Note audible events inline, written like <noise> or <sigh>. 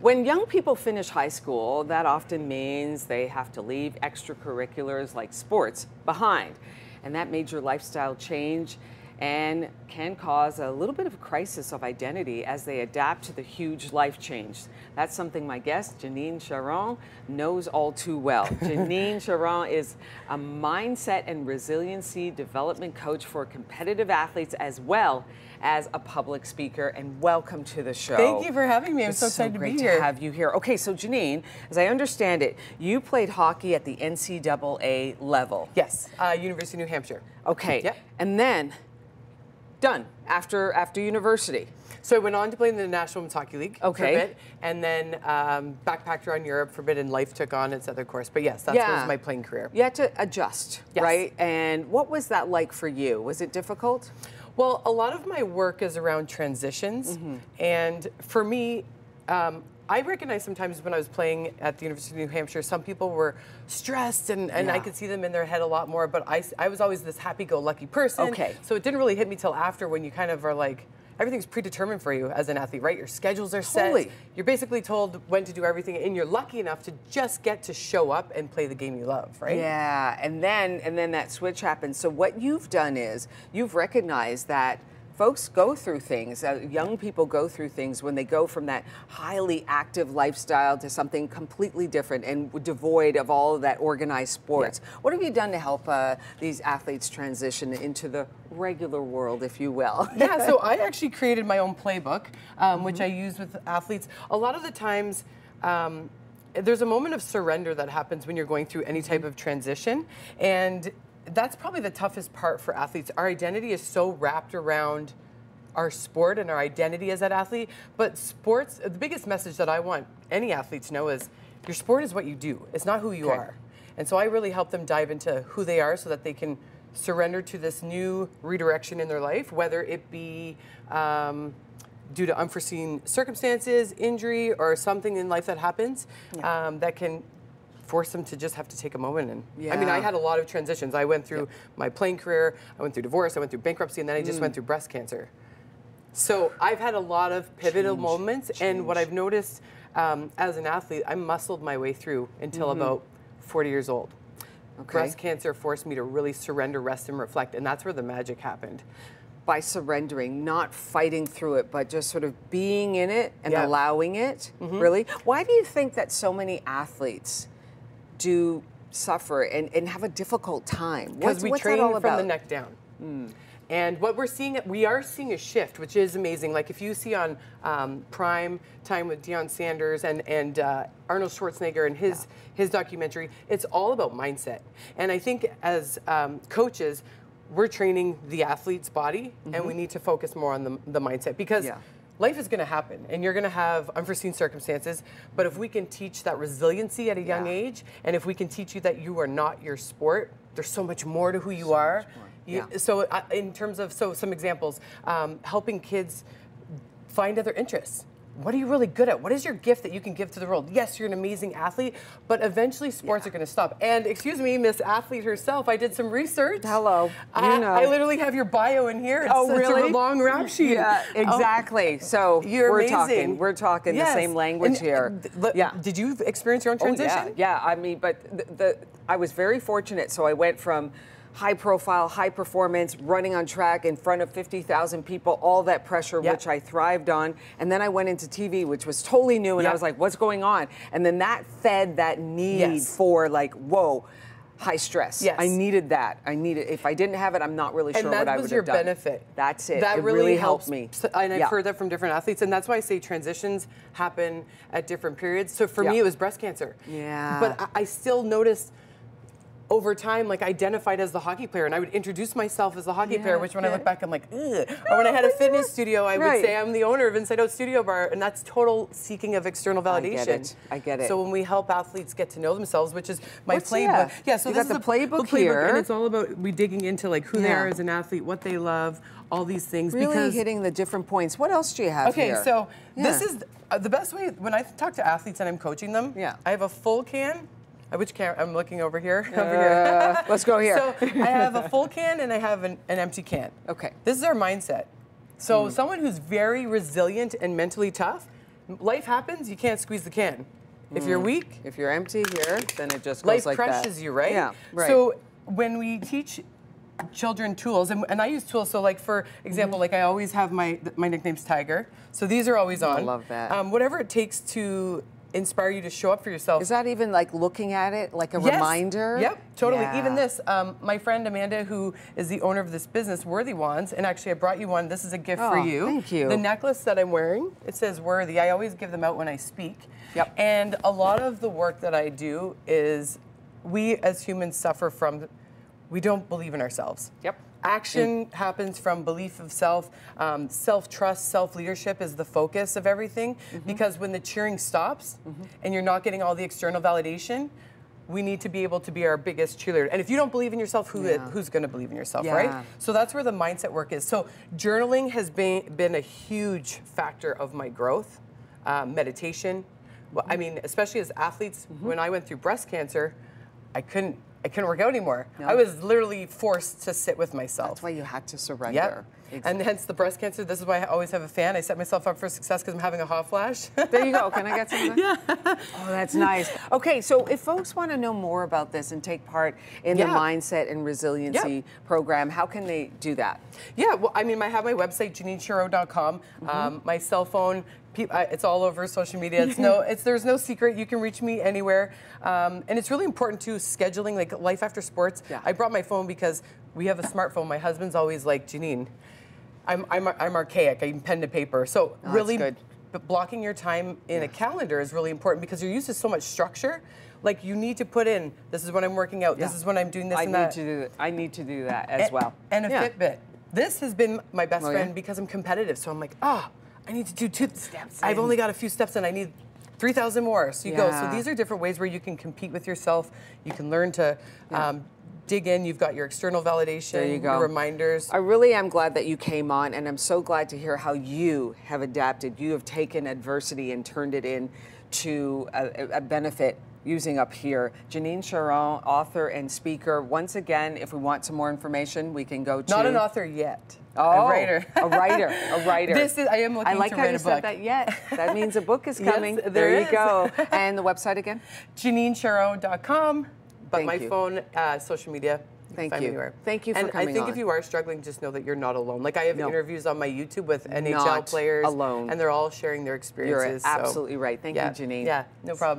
When young people finish high school, that often means they have to leave extracurriculars like sports behind. And that major lifestyle change and can cause a little bit of a crisis of identity as they adapt to the huge life change. That's something my guest, Janine Charron, knows all too well. <laughs> Janine Charron is a mindset and resiliency development coach for competitive athletes as well as a public speaker. And welcome to the show. Thank you for having me. I'm It's so excited great to be here. have you here. Okay, so Janine, as I understand it, you played hockey at the NCAA level. Yes, uh, University of New Hampshire. Okay. Yep. And then done after after university. So I went on to play in the National Women's Hockey League for a bit, and then um, backpacked around Europe for a bit, and life took on its other course. But yes, that was my playing career. You had to adjust, Yes. right? And what was that like for you? Was it difficult? Well, a lot of my work is around transitions, Mm-hmm. and for me, um, I recognize sometimes when I was playing at the University of New Hampshire, some people were stressed, and, and I could see them in their head a lot more. But I was always this happy-go-lucky person. Okay. So it didn't really hit me till after when you kind of are like. Everything's predetermined for you as an athlete, right? Your schedules are set. Totally. You're basically told when to do everything, and you're lucky enough to just get to show up and play the game you love, right? Yeah, and then and then that switch happens. So what you've done is you've recognized that folks go through things. Uh, young people go through things when they go from that highly active lifestyle to something completely different and devoid of all of that organized sports. What have you done to help uh, these athletes transition into the regular world, if you will? <laughs> yeah, so <laughs> I actually created my own playbook, um, which I use with athletes. A lot of the times, um, there's a moment of surrender that happens when you're going through any type of transition. And that's probably the toughest part for athletes. Our identity is so wrapped around our sport and our identity as that athlete. But sports, the biggest message that I want any athlete to know is your sport is what you do, it's not who you Okay. are. And so I really help them dive into who they are so that they can surrender to this new redirection in their life, whether it be um, due to unforeseen circumstances, injury, or something in life that happens um, that can force them to just have to take a moment. And yeah. I mean, I had a lot of transitions. I went through my playing career, I went through divorce, I went through bankruptcy, and then I just Mm. went through breast cancer. So I've had a lot of pivotal Change, moments, and what. I've noticed um, as an athlete, I muscled my way through until about 40 years old. Okay. Breast cancer forced me to really surrender, rest, and reflect, and that's where the magic happened. by surrendering, not fighting through it, but just sort of being in it and Yeah. allowing it. Really? Why do you think that so many athletes do suffer and, and have a difficult time? because What's, we what's train that all from about? the neck down. And what we're seeing, we are seeing a shift, which is amazing. Like if you see on um, Prime Time with Deion Sanders and and uh, Arnold Schwarzenegger and his his documentary, it's all about mindset. And I think as um, coaches, we're training the athlete's body, and we need to focus more on the, the mindset because. Yeah. Life is going to happen, and you're going to have unforeseen circumstances. But if we can teach that resiliency at a young Yeah. age, and if we can teach you that you are not your sport, there's so much more to who you are. You- Yeah. So, uh, in terms of so some examples, um, helping kids find other interests. What are you really good at? What is your gift that you can give to the world? Yes, you're an amazing athlete, but eventually sports are going to stop. And excuse me, Miss Athlete herself, I did some research. Hello. You I, know. I literally have your bio in here. It's, Oh, it's really? a long rap sheet. Yeah, Oh, exactly. so you're we're amazing. talking. We're talking Yes. the same language And, here. uh, yeah. Did you experience your own Oh, transition? yeah, yeah. I mean, but the, the I was very fortunate. So I went from high profile, high performance, running on track in front of 50,000 people, all that pressure, Yeah. which I thrived on. And then I went into TV, which was totally new. And I was like, what's going on? And then that fed that need Yes. for like, whoa. High stress. Yes. I needed that. I needed. If I didn't have it, I'm not really sure what I was would your have done. That was your benefit. That's it. That it really, helped helps me. So- And I've Yeah. heard that from different athletes, and that's why I say transitions happen at different periods. So for Yeah. me, it was breast cancer. Yeah. But I, I still noticed over time, like identified as the hockey player, and I would introduce myself as the hockey Yeah, player. Which when I look back, I'm like, Ugh. or when I had a fitness studio, I Right. would say I'm the owner of Inside Out Studio Bar, and that's total seeking of external validation. I get it. I get it. So when we help athletes get to know themselves, which is my What's- playbook. yeah. so You this got is the playbook here. and it's all about we digging into like who they are as an athlete, what they love, all these things. Really because hitting the different points. What else do you have okay, here? so this is uh, the best way when I talk to athletes and I'm coaching them. Yeah. I have a full can. Uh, Which can I'm looking over here? <laughs> over Uh, let's go here. <laughs> So I have a full can and I have an, an empty can. Okay. This is our mindset. So Hmm. someone who's very resilient and mentally tough life happens, you can't squeeze the can. If you're weak, If you're empty here, then it just goes life like that. crushes you, right? Yeah, right. So when we teach children tools, and, and I use tools, so like for example, like I always have my my nickname's Tiger. So these are always on. Mm-hmm. love that. Um, whatever it takes to inspire you to show up for yourself. Is that even like looking at it like a Yes. reminder? Yep, totally. Yeah. Even this, um, my friend Amanda, who is the owner of this business, Worthy Wands, and actually I brought you one. This is a gift for Oh, you. thank you. The necklace that I'm wearing, it says Worthy. I always give them out when I speak. Yep. And a lot of the work that I do is we as humans suffer from, we don't believe in ourselves. Yep. Action happens from belief of self. Um, self trust, self leadership is the focus of everything Mm-hmm. because when the cheering stops and you're not getting all the external validation, we need to be able to be our biggest cheerleader. And if you don't believe in yourself, who Yeah. who's going to believe in yourself, Yeah. right? So that's where the mindset work is. So journaling has been been a huge factor of my growth. Um, meditation. Well, I mean, especially as athletes, Mm-hmm. when I went through breast cancer, I couldn't. I couldn't work out anymore. I was literally forced to sit with myself. That's why you had to surrender. Yep. Ex- And hence the breast cancer. This is why I always have a fan. I set myself up for success because I'm having a hot flash. <laughs> There you go. Can I get some? <laughs> Yeah. Oh, that's nice. Okay, so if folks want to know more about this and take part in the mindset and resiliency program, how can they do that? yeah, well, I mean, I have my website, janinecharron.com. Um, my cell phone, it's all over social media. It's no, <laughs> it's there's no secret. You can reach me anywhere, um, and it's really important too. Scheduling, like life after sports. Yeah. I brought my phone because we have a smartphone. My husband's always like, Janine, I'm I'm, I'm archaic. I'm pen to paper. So that's really, good. blocking your time in a calendar is really important because you're used to so much structure. Like you need to put in, this is when I'm working out. This is when I'm doing this I and need that. to do I need to do that as A- well. And a Yeah. Fitbit. This has been my best Oh, yeah? friend because I'm competitive. So I'm like, ah, I need to do two Steps I've in. only got a few steps and I need 3,000 more. So you go. So these are different ways where you can compete with yourself. You can learn to um, dig in. You've got your external validation, There you go. your reminders. I really am glad that you came on, and I'm so glad to hear how you have adapted. You have taken adversity and turned it into a, a benefit using up here. Janine Charron, author and speaker. Once again, if we want some more information, we can go to. Not an author yet. Oh, a writer. a writer, a <laughs> writer. This is. I am looking I like to how write you a said that yet. <laughs> That means a book is Yes, coming. there there you go. <laughs> And the website again? JanineCharron.com. But Thank my you. phone, uh, social media. Thank you. anywhere. Thank you for and coming I think on. if you are struggling, just know that you're not alone. Like I have No. interviews on my YouTube with NHL Not players, alone. and they're all sharing their experiences. You're so- absolutely right. Thank yeah, you, Janine. Yeah, no problem.